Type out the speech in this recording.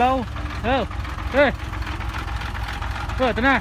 lâu. Ừ ê ơ tên này